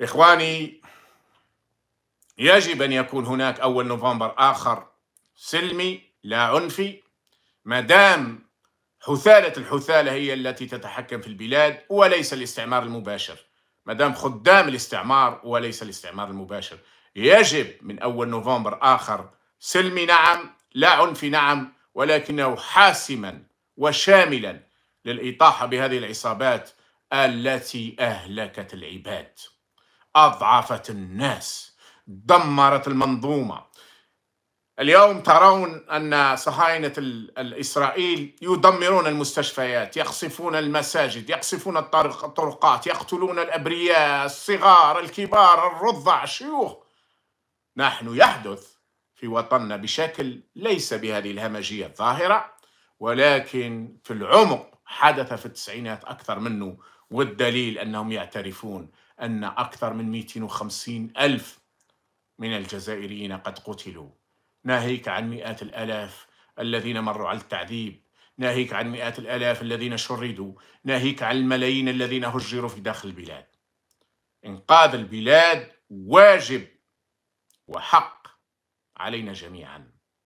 إخواني يجب أن يكون هناك أول نوفمبر آخر سلمي لا عنفي ما دام حثالة الحثالة هي التي تتحكم في البلاد وليس الاستعمار المباشر. ما دام خدام الاستعمار وليس الاستعمار المباشر. يجب من أول نوفمبر آخر سلمي نعم لا عنفي نعم ولكنه حاسما وشاملا للإطاحة بهذه العصابات التي أهلكت العباد. أضعفت الناس دمرت المنظومة. اليوم ترون أن صهاينة الإسرائيل يدمرون المستشفيات يقصفون المساجد يقصفون الطرقات يقتلون الأبرياء الصغار الكبار الرضع الشيوخ نحن يحدث في وطننا بشكل ليس بهذه الهمجية الظاهرة ولكن في العمق حدث في التسعينات أكثر منه والدليل أنهم يعترفون أن أكثر من 250 ألف من الجزائريين قد قتلوا. ناهيك عن مئات الآلاف الذين مروا على التعذيب. ناهيك عن مئات الآلاف الذين شردوا. ناهيك عن الملايين الذين هجروا في داخل البلاد. إنقاذ البلاد واجب وحق علينا جميعاً.